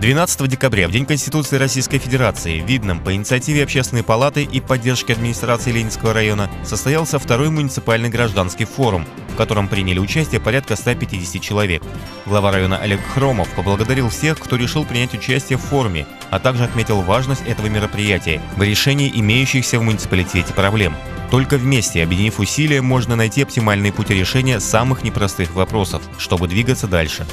12 декабря, в День Конституции Российской Федерации, в Видном по инициативе Общественной палаты и поддержки администрации Ленинского района состоялся второй муниципальный гражданский форум, в котором приняли участие порядка 150 человек. Глава района Олег Хромов поблагодарил всех, кто решил принять участие в форуме, а также отметил важность этого мероприятия в решении имеющихся в муниципалитете проблем. Только вместе, объединив усилия, можно найти оптимальные пути решения самых непростых вопросов, чтобы двигаться дальше.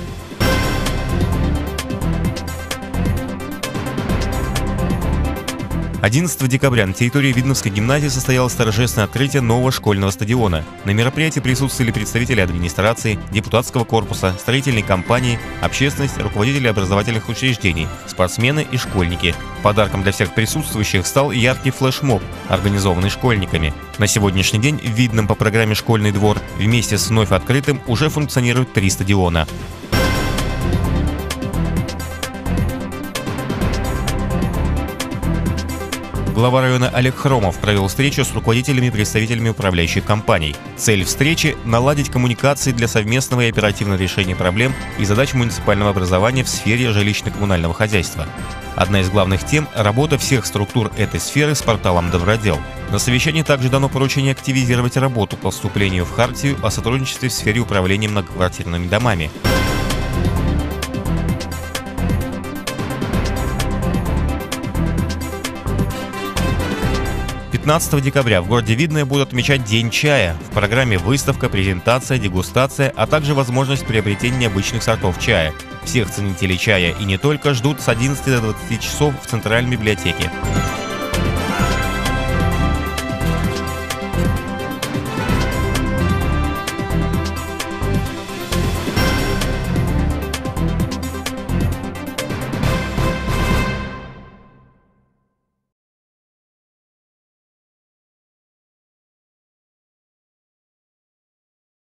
11 декабря на территории Видновской гимназии состоялось торжественное открытие нового школьного стадиона. На мероприятии присутствовали представители администрации, депутатского корпуса, строительной компании, общественность, руководители образовательных учреждений, спортсмены и школьники. Подарком для всех присутствующих стал яркий флешмоб, организованный школьниками. На сегодняшний день в Видном по программе «Школьный двор» вместе с вновь открытым уже функционируют три стадиона. Глава района Олег Хромов провел встречу с руководителями и представителями управляющих компаний. Цель встречи – наладить коммуникации для совместного и оперативного решения проблем и задач муниципального образования в сфере жилищно-коммунального хозяйства. Одна из главных тем – работа всех структур этой сферы с порталом «Добродел». На совещании также дано поручение активизировать работу по вступлению в Хартию о сотрудничестве в сфере управления многоквартирными домами. 15 декабря в городе Видное будут отмечать День чая. В программе выставка, презентация, дегустация, а также возможность приобретения необычных сортов чая. Всех ценителей чая и не только ждут с 11 до 20 часов в Центральной библиотеке.